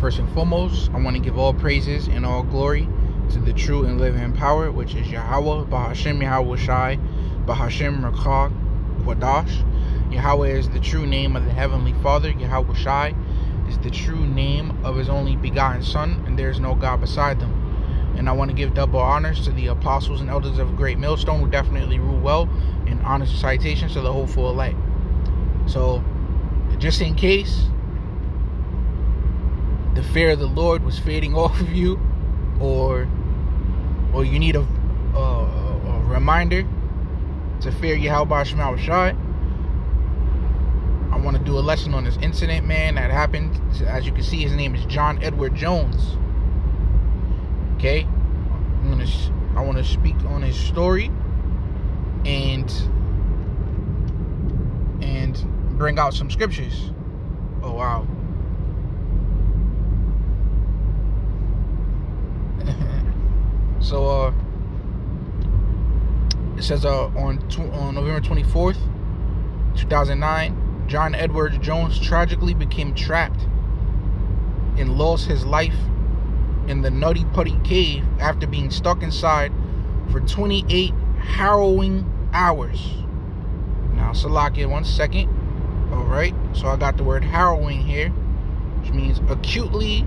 First and foremost, I want to give all praises and all glory to the true and living power, which is Yahweh, Bahashem Yahweh Shai, Bahashem Rakah, Quadash. Yahweh is the true name of the Heavenly Father. Yahweh Shai is the true name of His only begotten Son, and there is no God beside them. And I want to give double honors to the apostles and elders of Great Millstone who definitely rule well, and and citations to the hopeful elect. So, just in case the fear of the Lord was fading off of you, or or you need a, a, a reminder to fear Yahweh Shema Shai, I want to do a lesson on this incident, man, that happened. As you can see, his name is John Edward Jones. Okay, I'm gonna I want to speak on his story and and bring out some scriptures. Oh wow. So uh it says uh on on November 24th, 2009, John Edward Jones tragically became trapped and lost his life in the Nutty Putty Cave after being stuck inside for 28 harrowing hours. Now, Salakia, one second. All right, so I got the word harrowing here, which means acutely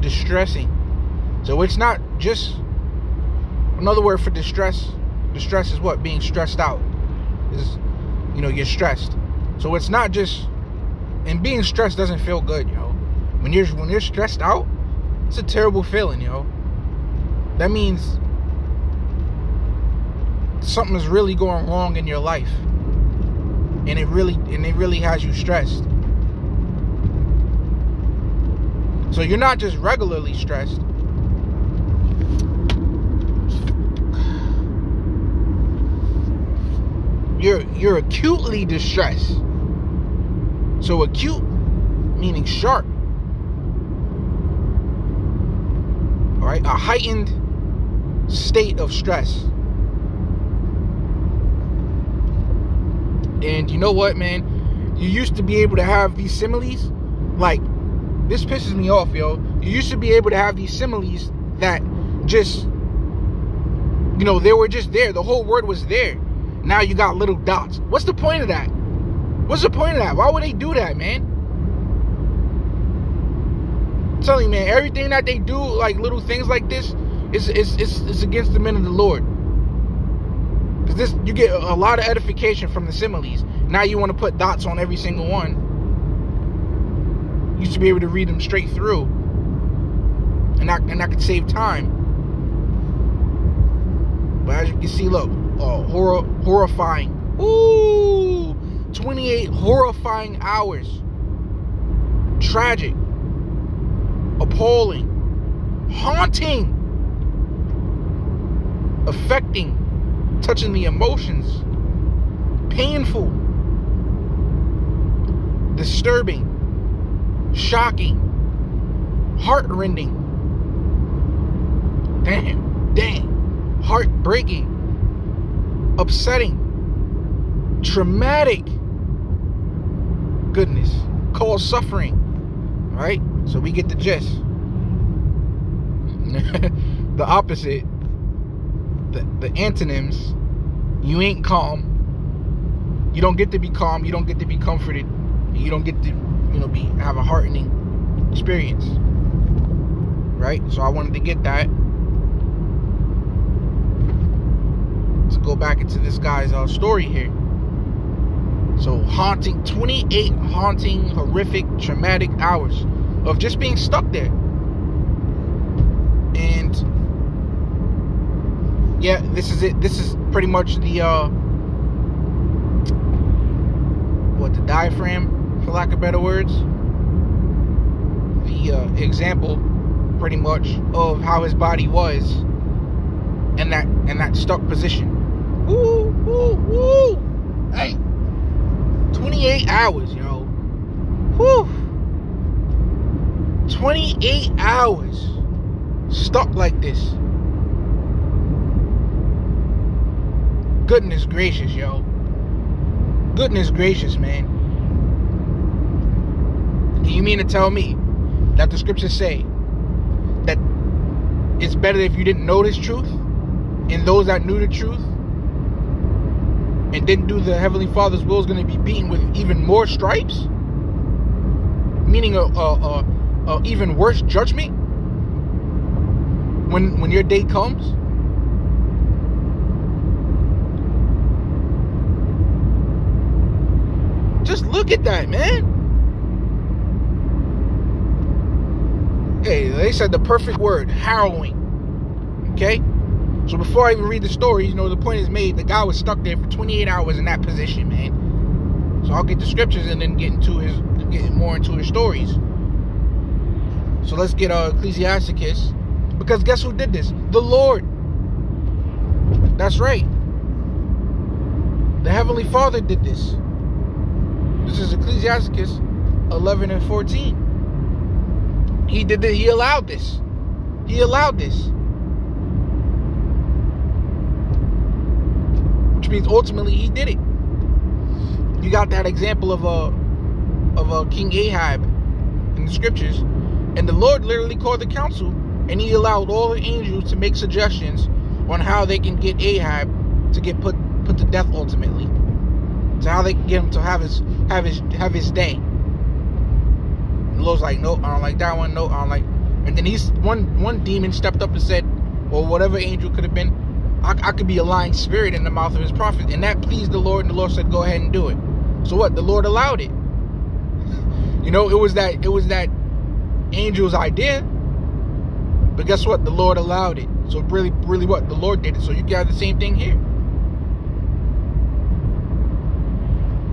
distressing. So it's not just another word for distress. Distress is what being stressed out. Is you know you're stressed. So it's not just and being stressed doesn't feel good, yo. When you're when you're stressed out, it's a terrible feeling, yo. That means something is really going wrong in your life. And it really and it really has you stressed. So you're not just regularly stressed. You're you're acutely distressed. So acute meaning sharp. All right, a heightened state of stress. And you know what, man? You used to be able to have these similes. Like, this pisses me off, yo. You used to be able to have these similes that just, you know, they were just there. The whole word was there. Now you got little dots. What's the point of that? What's the point of that? Why would they do that, man? I'm telling you, man, everything that they do, like little things like this, is is is, is against the men of the Lord. Because this you get a lot of edification from the similes. Now you want to put dots on every single one. You to be able to read them straight through. And that and that could save time. But as you can see, look, uh, horror, horrifying. Ooh, 28 horrifying hours. Tragic. Appalling. Haunting. Affecting. Touching the emotions. Painful. Disturbing. Shocking. Heartrending. Damn. Damn. Heartbreaking upsetting, traumatic goodness, cause suffering. Right? So we get the gist. the opposite, the, the antonyms, you ain't calm. You don't get to be calm. You don't get to be comforted. You don't get to, you know, be have a heartening experience. Right? So I wanted to get that. Go back into this guy's uh, story here. So haunting, 28 haunting, horrific, traumatic hours of just being stuck there. And yeah, this is it. This is pretty much the uh what the diaphragm, for lack of better words. The uh, example, pretty much, of how his body was and that and that stuck position. Woo, woo, woo. Hey, 28 hours, yo. Whew. 28 hours stuck like this. Goodness gracious, yo. Goodness gracious, man. Do you mean to tell me that the scriptures say that it's better if you didn't know this truth, and those that knew the truth and didn't do the Heavenly Father's will is going to be beaten with even more stripes, meaning a, a, a, a even worse judgment when when your day comes. Just look at that, man. Hey, they said the perfect word, harrowing. Okay? So before I even read the story, you know, the point is made. The guy was stuck there for 28 hours in that position, man. So I'll get the scriptures and then get into his, get more into his stories. So let's get uh, Ecclesiasticus. Because guess who did this? The Lord. That's right. The Heavenly Father did this. This is Ecclesiasticus 11 and 14. He did it. He allowed this. He allowed this. Means ultimately he did it. You got that example of a uh, of a uh, King Ahab in the scriptures, and the Lord literally called the council, and he allowed all the angels to make suggestions on how they can get Ahab to get put put to death ultimately. To how they can get him to have his have his have his day. And the Lord's like, nope, I don't like that one. No, I don't like. And then he's one one demon stepped up and said, or whatever angel could have been, I, I could be a lying spirit in the mouth of his prophet, and that pleased the Lord. And the Lord said, go ahead and do it. So what? The Lord allowed it. You know, it was that it was that angel's idea. But guess what? The Lord allowed it. So really, really what? The Lord did it. So you got the same thing here.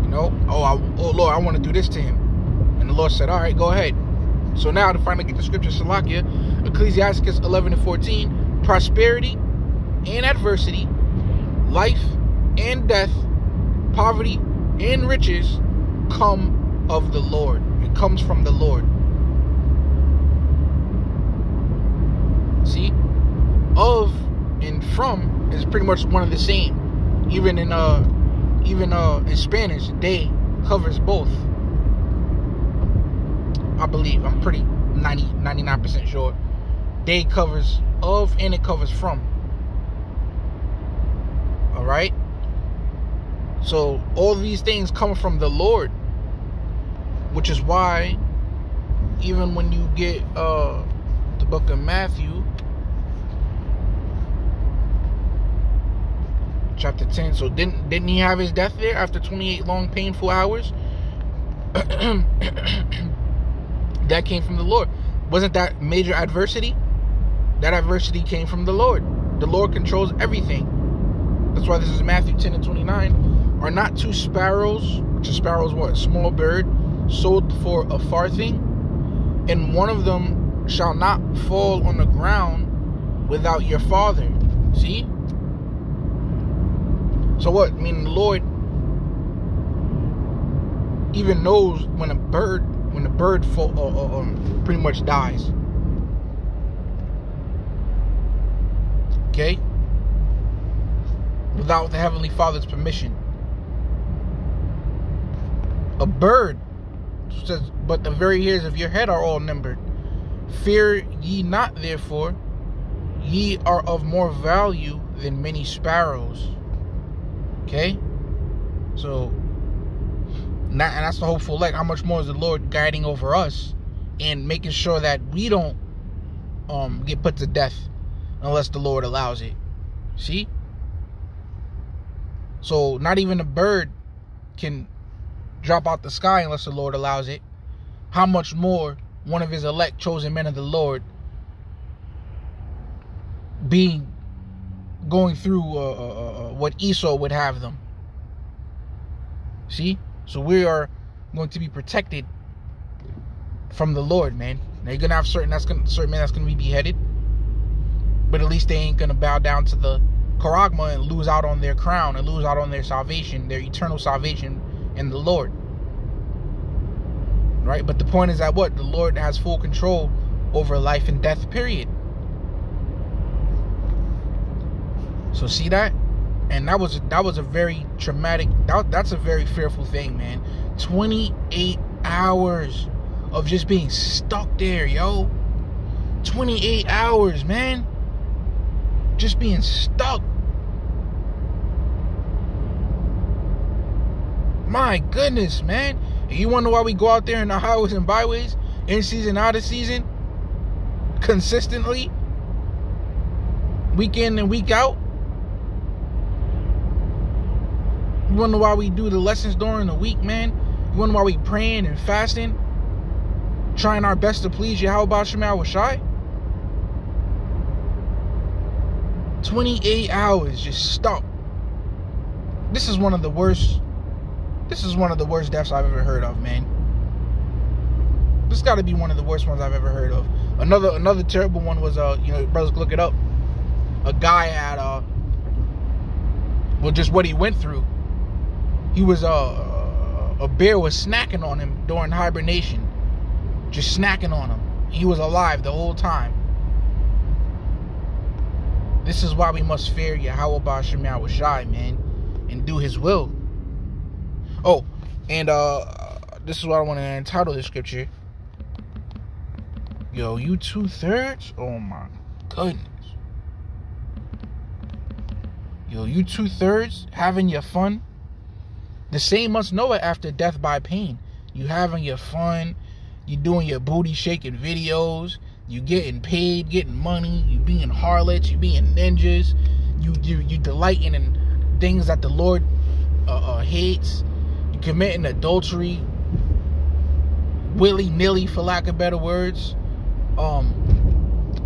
You know, oh, I, oh Lord, I want to do this to him. And the Lord said, all right, go ahead. So now to finally get the scripture, Salakia, Ecclesiasticus 11 and 14, prosperity and adversity, life and death, poverty and riches come of the Lord. It comes from the Lord. See? Of and from is pretty much one of the same. Even in uh even uh, in Spanish, day covers both. I believe. I'm pretty 90, 99% sure. Day covers of and it covers from. Alright? So all these things come from the Lord. Which is why even when you get uh the book of Matthew chapter 10. So didn't didn't he have his death there after 28 long painful hours? that came from the Lord. Wasn't that major adversity? That adversity came from the Lord. The Lord controls everything. That's why this is Matthew 10 and 29. Are not two sparrows, which a sparrow is what? Small bird, sold for a farthing, and one of them shall not fall on the ground without your father. See? So what? I mean, the Lord even knows when a bird, when a bird fall, uh, uh, um, pretty much dies. Okay? Without the Heavenly Father's permission. A bird says, but the very hairs of your head are all numbered. Fear ye not, therefore, ye are of more value than many sparrows. Okay? So, and that's the hopeful like how much more is the Lord guiding over us and making sure that we don't um get put to death unless the Lord allows it. See? So not even a bird can drop out the sky unless the Lord allows it. How much more one of his elect chosen men of the Lord being going through uh, uh, uh, uh, what Esau would have them. See? So we are going to be protected from the Lord, man. Now you're gonna have certain that's gonna certain men that's gonna be beheaded, but at least they ain't gonna bow down to the charagma and lose out on their crown and lose out on their salvation, their eternal salvation in the Lord. Right? But the point is that what the Lord has full control over life and death. Period. So see that? And that was that was a very traumatic that, that's a very fearful thing, man. 28 hours of just being stuck there, yo. 28 hours, man. Just being stuck. My goodness, man. You wonder why we go out there in the highways and byways, in season, out of season, consistently, week in and week out? You wonder why we do the lessons during the week, man? You wonder why we praying and fasting? Trying our best to please you? How about Shemal Shai? 28 hours just stuck. This is one of the worst this is one of the worst deaths I've ever heard of, man. This got to be one of the worst ones I've ever heard of. Another another terrible one was uh, you know, brothers look it up. A guy had uh well just what he went through. He was uh a bear was snacking on him during hibernation. Just snacking on him. He was alive the whole time. This is why we must fear Yahweh Shemar Shai, man, and do his will. Oh, and uh this is what I want to entitle the scripture. Yo, you two thirds? Oh my goodness. Yo, you two thirds having your fun. The same must know it after death by pain. You having your fun, you doing your booty shaking videos, you getting paid, getting money, you being harlots, you being ninjas, you you you delighting in things that the Lord uh, uh, hates committing adultery willy nilly, for lack of better words, um,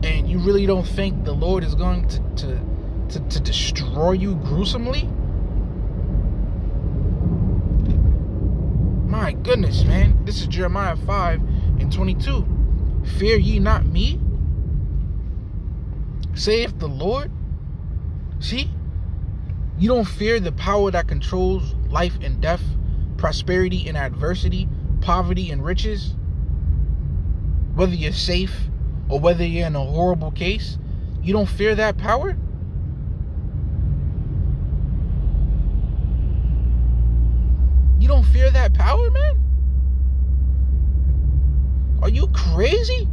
and you really don't think the Lord is going to, to, to, to destroy you gruesomely? My goodness, man. This is Jeremiah 5 and 22. Fear ye not me, saith the Lord. See? You don't fear the power that controls life and death prosperity and adversity, poverty and riches, whether you're safe or whether you're in a horrible case, you don't fear that power? You don't fear that power, man? Are you crazy?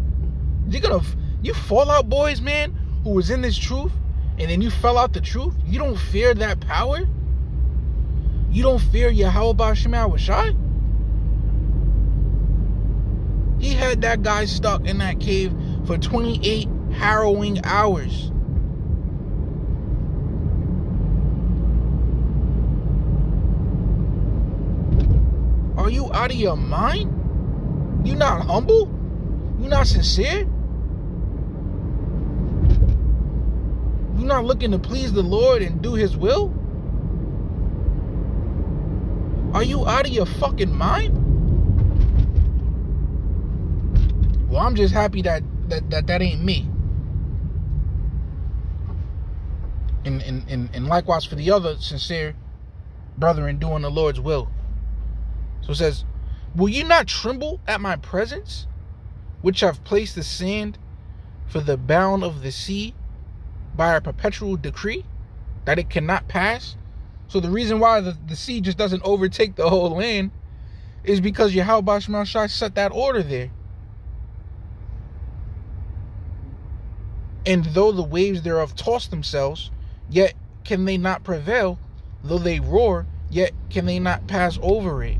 You gonna you Fallout Boys, man, who was in this truth, and then you fell out the truth? You don't fear that power? You don't fear your How Yahweh Shemal Shai? He had that guy stuck in that cave for 28 harrowing hours. Are you out of your mind? You not humble? You not sincere? You not looking to please the Lord and do his will? Are you out of your fucking mind? Well, I'm just happy that that that, that ain't me. And, and, and, and likewise for the other sincere brethren doing the Lord's will. So it says, Will you not tremble at my presence, which I've placed the sand for the bound of the sea by a perpetual decree, that it cannot pass, so the reason why the, the sea just doesn't overtake the whole land is because Yahweh Shema Shai set that order there. And though the waves thereof toss themselves, yet can they not prevail. Though they roar, yet can they not pass over it.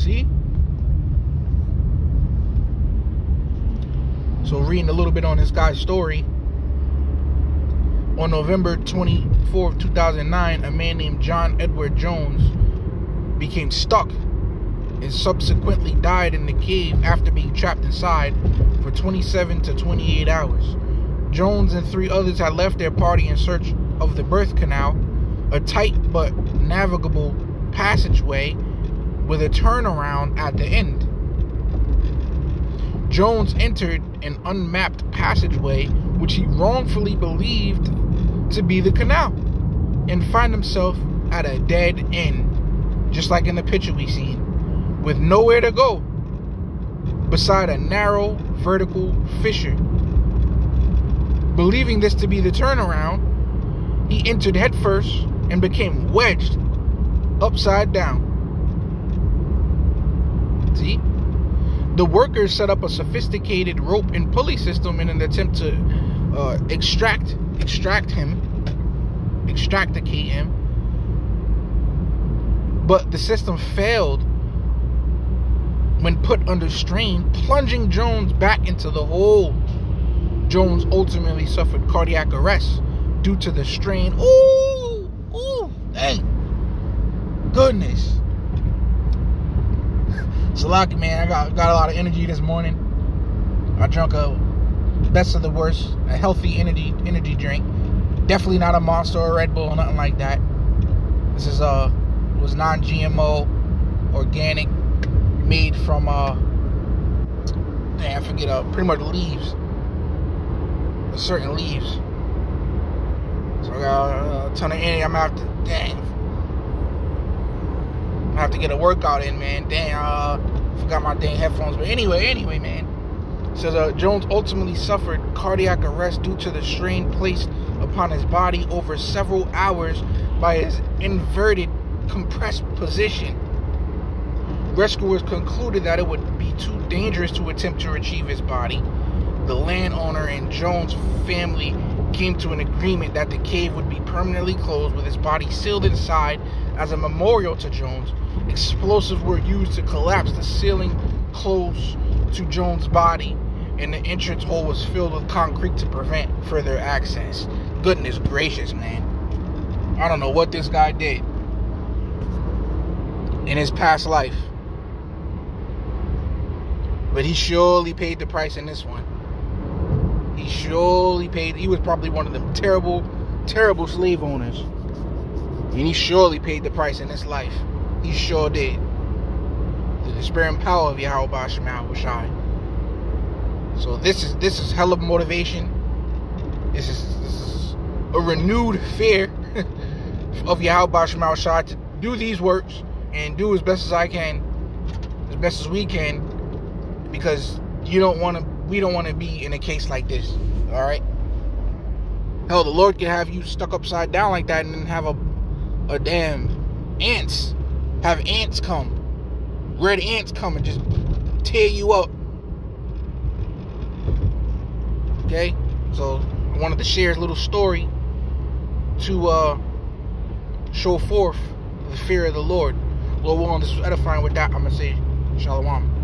See? So reading a little bit on this guy's story, on November 24, 2009, a man named John Edward Jones became stuck and subsequently died in the cave after being trapped inside for 27 to 28 hours. Jones and three others had left their party in search of the birth canal, a tight but navigable passageway with a turnaround at the end. Jones entered an unmapped passageway which he wrongfully believed to be the canal and find himself at a dead end, just like in the picture we seen, with nowhere to go beside a narrow vertical fissure. Believing this to be the turnaround, he entered headfirst and became wedged upside down. The workers set up a sophisticated rope and pulley system in an attempt to uh, extract extract him, extracticate him. But the system failed when put under strain, plunging Jones back into the hole. Jones ultimately suffered cardiac arrest due to the strain. Ooh, ooh, thank goodness. Lucky, man. I got got a lot of energy this morning. I drank a best of the worst, a healthy energy energy drink. Definitely not a Monster or Red Bull or nothing like that. This is uh was non-GMO, organic, made from uh damn I forget uh pretty much leaves. Certain leaves. So I got a ton of energy. I'm gonna have to dang. I have to get a workout in, man. Damn, uh forgot my dang headphones. But anyway, anyway, man. Says uh, Jones ultimately suffered cardiac arrest due to the strain placed upon his body over several hours by his inverted, compressed position. Rescuers concluded that it would be too dangerous to attempt to retrieve his body. The landowner and Jones' family came to an agreement that the cave would be permanently closed with his body sealed inside as a memorial to Jones. Explosives were used to collapse the ceiling close to Jones' body, and the entrance hole was filled with concrete to prevent further access. Goodness gracious, man. I don't know what this guy did in his past life. But he surely paid the price in this one. He surely paid. He was probably one of them terrible, terrible slave owners. And he surely paid the price in his life. He sure did. The despairing power of Yahweh Shemal will shine. So this is this is hell of motivation. This is this is a renewed fear of Yahweh Shemal Shai to do these works and do as best as I can, as best as we can, because you don't want to. We don't want to be in a case like this. All right. Hell, the Lord can have you stuck upside down like that, and then have a a damn ants have ants come, red ants come and just tear you up. Okay, so I wanted to share a little story to uh, show forth the fear of the Lord. Lord willing, this was edifying with that. I'm gonna say, Shalom.